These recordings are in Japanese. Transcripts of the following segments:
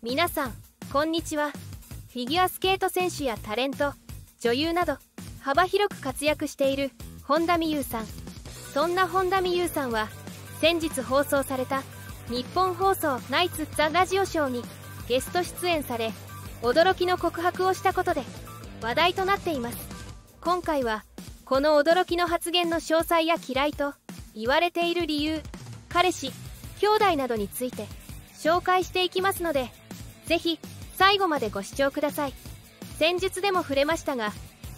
皆さんこんにちは。フィギュアスケート選手やタレント女優など幅広く活躍している本田美優さん。そんな本田美優さんは先日放送された日本放送ナイツ・ザ・ラジオショーにゲスト出演され驚きの告白をしたことで話題となっています。今回はこの驚きの発言の詳細や嫌いと言われている理由彼氏兄弟などについて紹介していきますのでぜひ最後までご視聴ください。先日でも触れましたが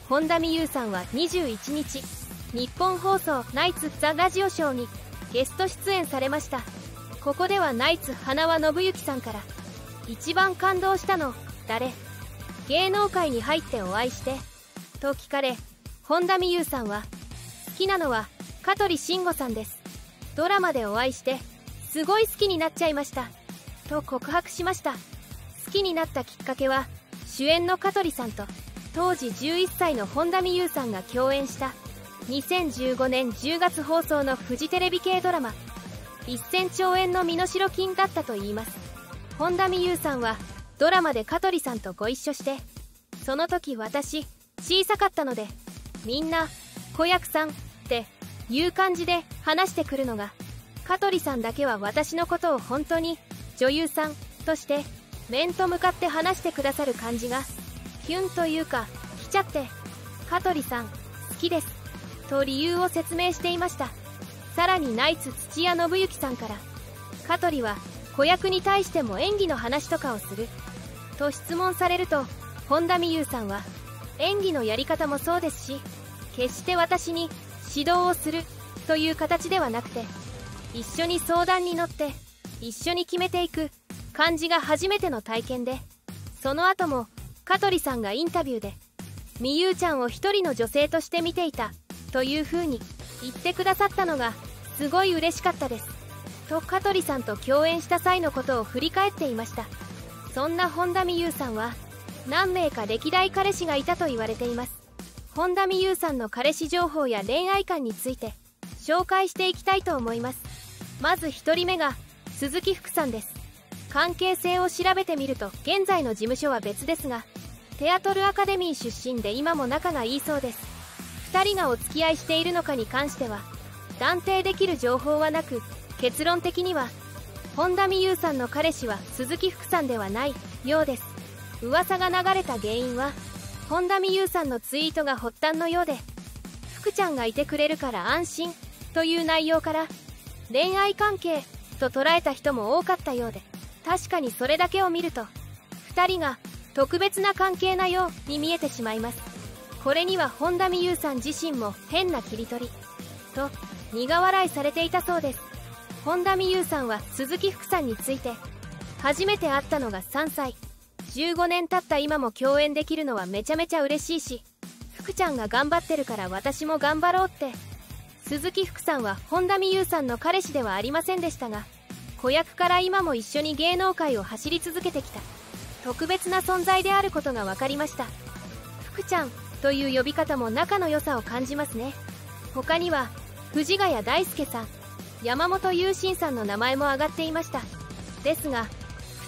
本田美優さんは21日日本放送ナイツ・ザ・ラジオショーにゲスト出演されました。ここではナイツ花輪信之さんから一番感動したの誰？芸能界に入ってお会いしてと聞かれ本田美優さんは好きなのは香取慎吾さんです。ドラマでお会いしてすごい好きになっちゃいました。と告白しました。きになったきっかけは主演の香取さんと当時11歳の本田美優さんが共演した2015年10月放送のフジテレビ系ドラマ「1000兆円の身代金」だったといいます。本田美優さんはドラマで香取さんとご一緒してその時私小さかったのでみんな「子役さん」っていう感じで話してくるのが香取さんだけは私のことを本当に女優さんとして面と向かって話してくださる感じがキュンというか来ちゃって香取さん好きです。と理由を説明していました。さらにナイツ土屋信之さんから香取は子役に対しても演技の話とかをする。と質問されると本田美優さんは演技のやり方もそうですし決して私に指導をするという形ではなくて一緒に相談に乗って一緒に決めていく感じが初めての体験で。その後も香取さんがインタビューでみゆうちゃんを一人の女性として見ていたという風に言ってくださったのがすごい嬉しかったです。と香取さんと共演した際のことを振り返っていました。そんな本田美優さんは何名か歴代彼氏がいたと言われています。本田美優さんの彼氏情報や恋愛観について紹介していきたいと思います。まず1人目が鈴木福さんです。関係性を調べてみると現在の事務所は別ですがテアトルアカデミー出身で今も仲がいいそうです。2人がお付き合いしているのかに関しては断定できる情報はなく結論的には本田美優さんの彼氏は鈴木福さんではないようです。噂が流れた原因は本田美優さんのツイートが発端のようで福ちゃんがいてくれるから安心という内容から恋愛関係と捉えた人も多かったようで。確かにそれだけを見ると2人が特別な関係なように見えてしまいます。これには本田美優さん自身も変な切り取りと苦笑いされていたそうです。本田美優さんは鈴木福さんについて初めて会ったのが3歳。15年経った今も共演できるのはめちゃめちゃ嬉しいし福ちゃんが頑張ってるから私も頑張ろうって。鈴木福さんは本田美優さんの彼氏ではありませんでしたが子役から今も一緒に芸能界を走り続けてきた。特別な存在であることが分かりました。福ちゃんという呼び方も仲の良さを感じますね。他には藤ヶ谷大輔さん山本優心さんの名前も挙がっていました。ですが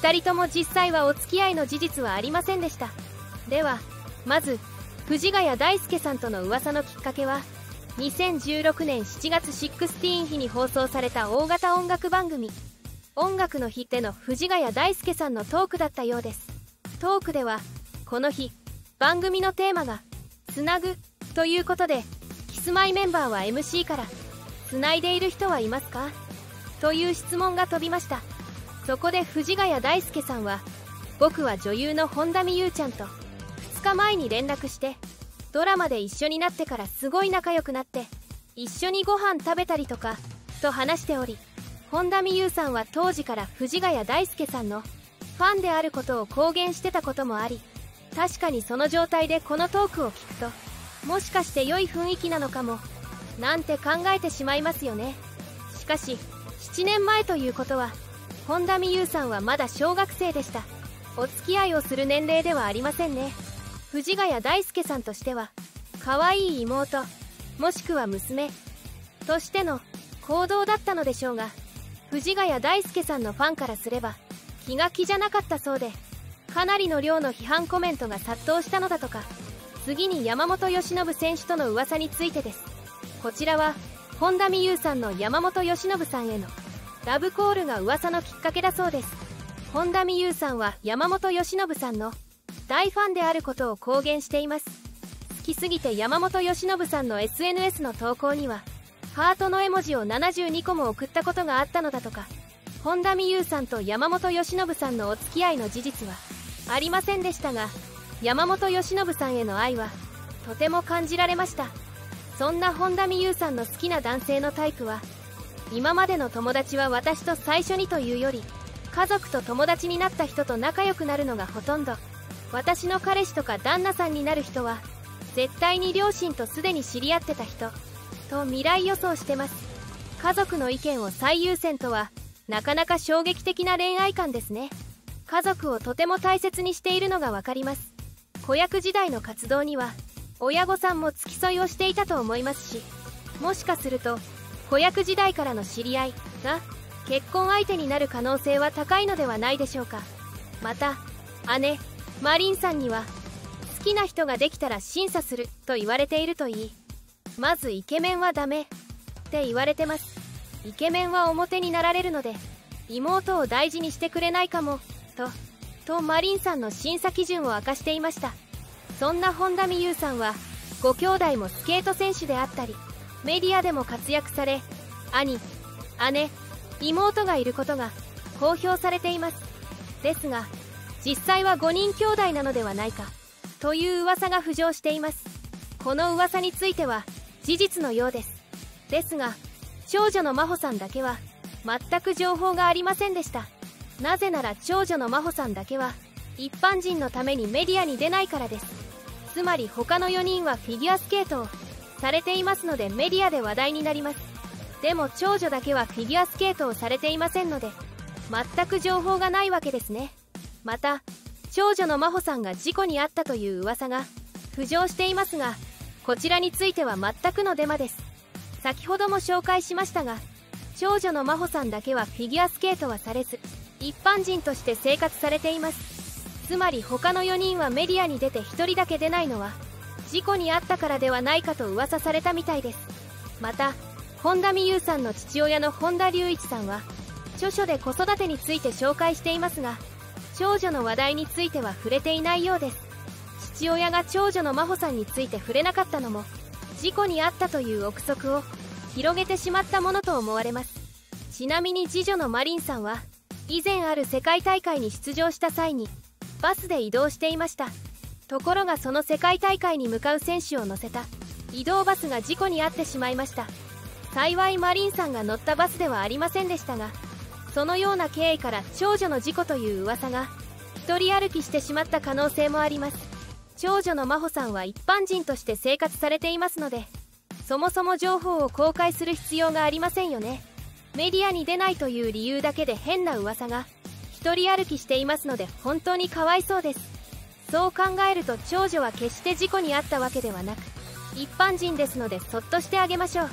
2人とも実際はお付き合いの事実はありませんでした。ではまず藤ヶ谷大輔さんとの噂のきっかけは2016年7月16日に放送された大型音楽番組「音楽の日」での藤ヶ谷大輔さんのトークだったようですトークではこの日番組のテーマが「つなぐ」ということでキスマイメンバーは MC から「つないでいる人はいますか?」という質問が飛びましたそこで藤ヶ谷大輔さんは僕は女優の本田美優ちゃんと2日前に連絡してドラマで一緒になってからすごい仲良くなって一緒にご飯食べたりとかと話しており本田美優さんは当時から藤ヶ谷大輔さんのファンであることを公言してたこともあり確かにその状態でこのトークを聞くともしかして良い雰囲気なのかもなんて考えてしまいますよね。しかし7年前ということは本田美優さんはまだ小学生でした。お付き合いをする年齢ではありませんね。藤ヶ谷大輔さんとしては可愛い妹もしくは娘としての行動だったのでしょうが藤ヶ谷大輔さんのファンからすれば気が気じゃなかったそうでかなりの量の批判コメントが殺到したのだとか。次に山本由伸選手との噂についてです。こちらは本田美優さんの山本由伸さんへのラブコールが噂のきっかけだそうです。本田美優さんは山本由伸さんの大ファンであることを公言しています。好きすぎて山本由伸さんの SNS の投稿にはハートの絵文字を72個も送ったことがあったのだとか。本田美優さんと山本由伸さんのお付き合いの事実はありませんでしたが山本由伸さんへの愛はとても感じられました。そんな本田美優さんの好きな男性のタイプは今までの友達は私と最初にというより家族と友達になった人と仲良くなるのがほとんど。私の彼氏とか旦那さんになる人は絶対に両親とすでに知り合ってた人。と未来予想してます。家族の意見を最優先とはなかなか衝撃的な恋愛観ですね。家族をとても大切にしているのが分かります。子役時代の活動には親御さんも付き添いをしていたと思いますしもしかすると子役時代からの知り合いが結婚相手になる可能性は高いのではないでしょうか。また姉マリンさんには好きな人ができたら審査すると言われているといい。まずイケメンはダメ。って言われてます。イケメンは表になられるので妹を大事にしてくれないかも。ととマリンさんの審査基準を明かしていました。そんな本田美優さんはご兄弟もスケート選手であったりメディアでも活躍され兄姉妹がいることが公表されています。ですが実際は5人兄弟なのではないかという噂が浮上しています。この噂については事実のようです。ですが長女の真帆さんだけは全く情報がありませんでした。なぜなら長女の真帆さんだけは一般人のためにメディアに出ないからです。つまり他の4人はフィギュアスケートをされていますのでメディアで話題になります。でも長女だけはフィギュアスケートをされていませんので全く情報がないわけですね。また長女の真帆さんが事故に遭ったという噂が浮上していますがこちらについては全くのデマです。先ほども紹介しましたが長女の真帆さんだけはフィギュアスケートはされず一般人として生活されています。つまり他の4人はメディアに出て1人だけ出ないのは事故に遭ったからではないかと噂されたみたいです。また本田美優さんの父親の本田隆一さんは著書で子育てについて紹介していますが長女の話題については触れていないようです。父親が長女の真帆さんについて触れなかったのも事故に遭ったという憶測を広げてしまったものと思われます。ちなみに次女のマリンさんは以前ある世界大会に出場した際にバスで移動していました。ところがその世界大会に向かう選手を乗せた移動バスが事故に遭ってしまいました。幸いマリンさんが乗ったバスではありませんでしたがそのような経緯から長女の事故という噂が一人歩きしてしまった可能性もあります。長女の真帆さんは一般人として生活されていますのでそもそも情報を公開する必要がありませんよね。メディアに出ないという理由だけで変な噂が一人歩きしていますので本当にかわいそうです。そう考えると長女は決して事故に遭ったわけではなく一般人ですのでそっとしてあげましょう。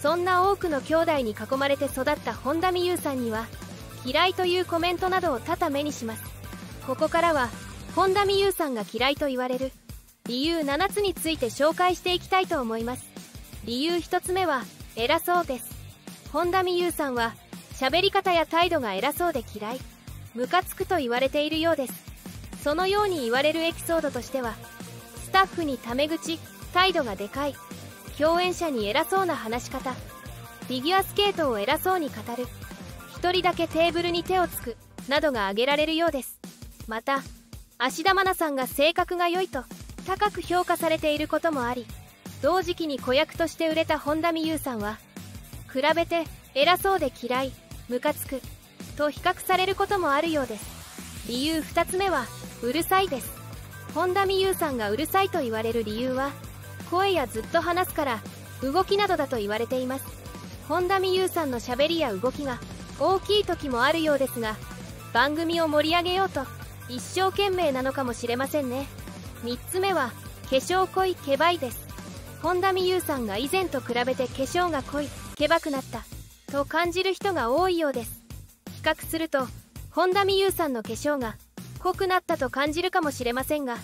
そんな多くの兄弟に囲まれて育った本田美優さんには嫌いというコメントなどを多々目にします。ここからは本田美優さんが嫌いと言われる。理由7つについて紹介していきたいと思います。理由1つ目は偉そうです。本田美優さんは喋り方や態度が偉そうで嫌い。ムカつくと言われているようです。そのように言われるエピソードとしてはスタッフにタメ口態度がでかい。共演者に偉そうな話し方。フィギュアスケートを偉そうに語る。1人だけテーブルに手をつく。などが挙げられるようです。また芦田愛菜さんが性格が良いと高く評価されていることもあり同時期に子役として売れた本田美優さんは比べて偉そうで嫌いムカつくと比較されることもあるようです。理由2つ目はうるさいです。本田美優さんがうるさいと言われる理由は声やずっと話すから動きなどだと言われています。本田美優さんのしゃべりや動きが大きい時もあるようですが番組を盛り上げようと一生懸命なのかもしれませんね。3つ目は化粧濃いケバいです。本田美優さんが以前と比べて化粧が濃いケバくなったと感じる人が多いようです。比較すると本田美優さんの化粧が濃くなったと感じるかもしれませんがフ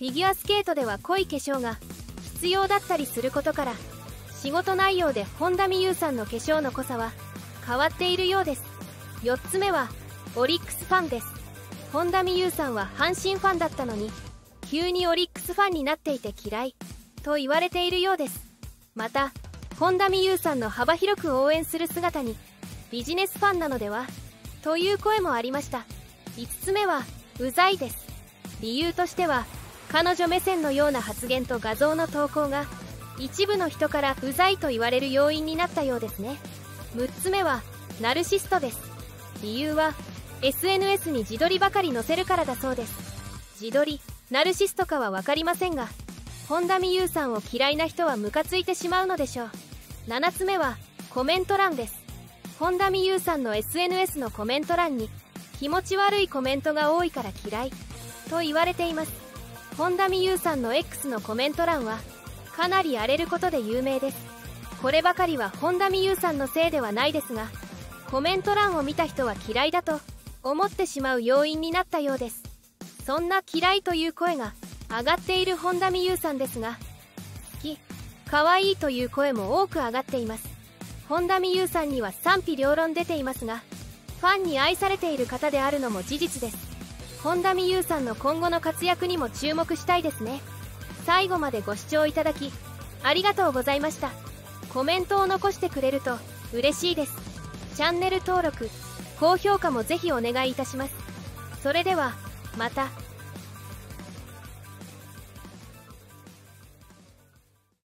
ィギュアスケートでは濃い化粧が必要だったりすることから仕事内容で本田美優さんの化粧の濃さは変わっているようです。4つ目はオリックスファンです。本田美優さんは阪神ファンだったのに急にオリックスファンになっていて嫌いと言われているようです。また本田美優さんの幅広く応援する姿にビジネスファンなのではという声もありました。5つ目はうざいです。理由としては彼女目線のような発言と画像の投稿が一部の人からうざいと言われる要因になったようですね。6つ目はナルシストです。理由は SNS に自撮りばかり載せるからだそうです。自撮りナルシストかは分かりませんが本田美優さんを嫌いな人はムカついてしまうのでしょう。7つ目はコメント欄です。本田美優さんの SNS のコメント欄に気持ち悪いコメントが多いから嫌いと言われています。本田美優さんの X のコメント欄はかなり荒れることで有名です。こればかりは本田美優さんのせいではないですがコメント欄を見た人は嫌いだと思ってしまう要因になったようです。そんな嫌いという声が上がっている本田美優さんですが好き可愛いという声も多く上がっています。本田美優さんには賛否両論出ていますがファンに愛されている方であるのも事実です。本田美優さんの今後の活躍にも注目したいですね。最後までご視聴いただきありがとうございました。コメントを残してくれると嬉しいです。チャンネル登録高評価もぜひお願いいたしますそれではまた。